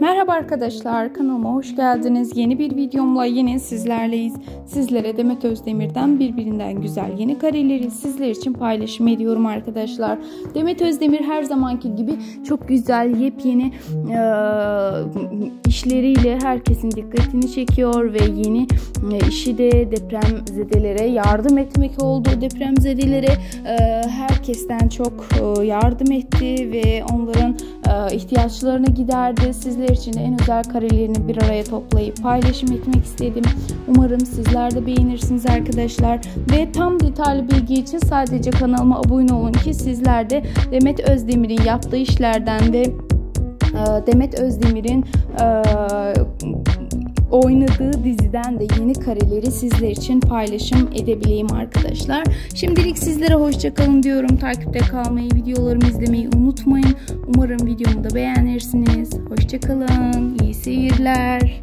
Merhaba arkadaşlar kanalıma hoş geldiniz. Yeni bir videomla yine sizlerleyiz. Sizlere Demet Özdemir'den birbirinden güzel yeni kareleri sizler için paylaşım ediyorum arkadaşlar. Demet Özdemir her zamanki gibi çok güzel yepyeni e, işleriyle herkesin dikkatini çekiyor ve yeni e, işi de depremzedelere yardım etmek oldu. Depremzedelere e, herkesten çok e, yardım etti ve onların ihtiyaçlarını giderdi. Sizler için en özel karelerini bir araya toplayıp paylaşım etmek istedim. Umarım sizler de beğenirsiniz arkadaşlar. Ve tam detaylı bilgi için sadece kanalıma abone olun ki sizler de Demet Özdemir'in yaptığı işlerden ve e, Demet Özdemir'in e, oynadığı diziden de yeni kareleri sizler için paylaşım edebileyim arkadaşlar. Şimdilik sizlere hoşçakalın diyorum. Takipte kalmayı, videolarımı izlemeyi unutmayın. Umarım videomu da beğenirsiniz. Hoşçakalın. İyi seyirler.